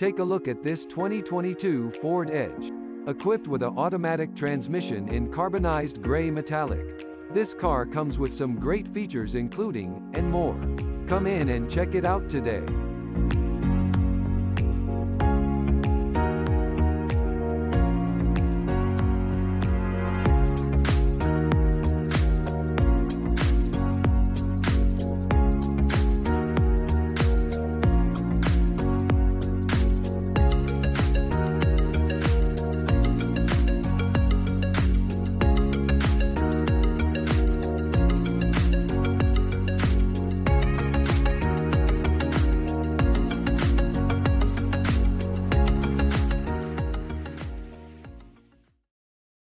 Take a look at this 2022 Ford Edge. Equipped with an automatic transmission in carbonized gray metallic. This car comes with some great features including, and more. Come in and check it out today.